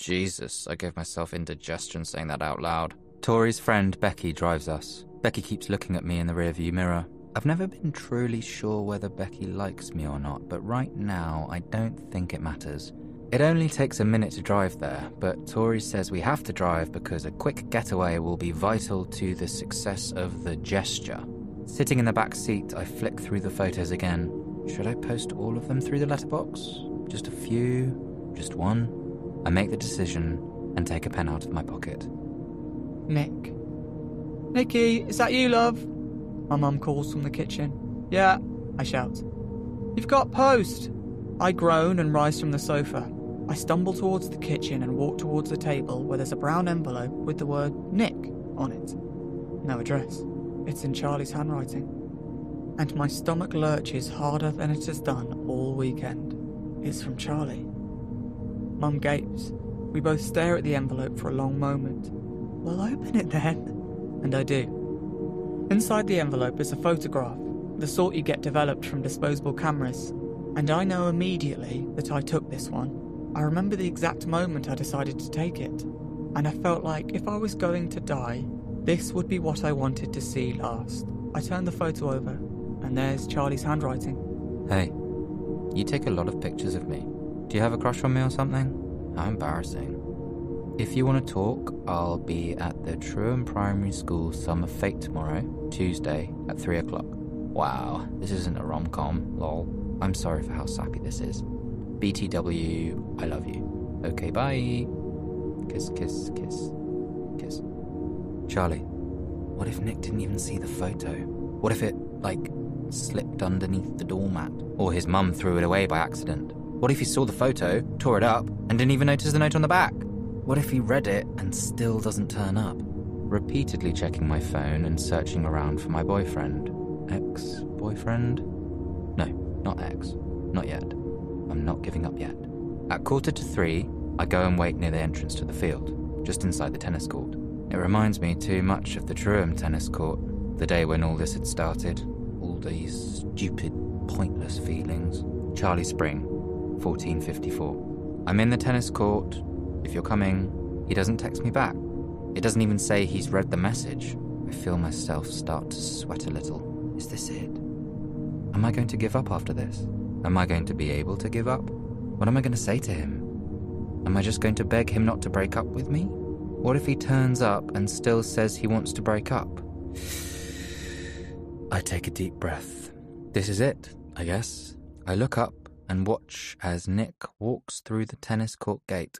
Jesus, I gave myself indigestion saying that out loud. Tori's friend Becky drives us. Becky keeps looking at me in the rearview mirror. I've never been truly sure whether Becky likes me or not, but right now I don't think it matters. It only takes a minute to drive there, but Tori says we have to drive because a quick getaway will be vital to the success of the gesture. Sitting in the back seat, I flick through the photos again. Should I post all of them through the letterbox? Just a few? Just one? I make the decision and take a pen out of my pocket. Nick. Nicky, is that you, love? My mum calls from the kitchen. Yeah, I shout. You've got post. I groan and rise from the sofa. I stumble towards the kitchen and walk towards the table where there's a brown envelope with the word Nick on it. No address. It's in Charlie's handwriting. And my stomach lurches harder than it has done all weekend. It's from Charlie. Mum gapes. We both stare at the envelope for a long moment. Well, open it then. And I do. Inside the envelope is a photograph, the sort you get developed from disposable cameras. And I know immediately that I took this one. I remember the exact moment I decided to take it. And I felt like if I was going to die, this would be what I wanted to see last. I turned the photo over, and there's Charlie's handwriting. Hey, you take a lot of pictures of me. Do you have a crush on me or something? How embarrassing. If you want to talk, I'll be at the Truham Primary School Summer Fete tomorrow, Tuesday, at 3 o'clock. Wow, this isn't a rom com, lol. I'm sorry for how sappy this is. BTW, I love you. Okay, bye. Kiss, kiss, kiss, kiss. Charlie, what if Nick didn't even see the photo? What if it, like, slipped underneath the doormat? Or his mum threw it away by accident? What if he saw the photo, tore it up, and didn't even notice the note on the back? What if he read it and still doesn't turn up? Repeatedly checking my phone and searching around for my boyfriend. Ex boyfriend? No, not ex. Not yet. I'm not giving up yet. At quarter to three, I go and wait near the entrance to the field, just inside the tennis court. It reminds me too much of the Truham tennis court, the day when all this had started. All these stupid, pointless feelings. Charlie Spring, 1454. I'm in the tennis court. If you're coming, he doesn't text me back. It doesn't even say he's read the message. I feel myself start to sweat a little. Is this it? Am I going to give up after this? Am I going to be able to give up? What am I going to say to him? Am I just going to beg him not to break up with me? What if he turns up and still says he wants to break up? I take a deep breath. This is it, I guess. I look up and watch as Nick walks through the tennis court gate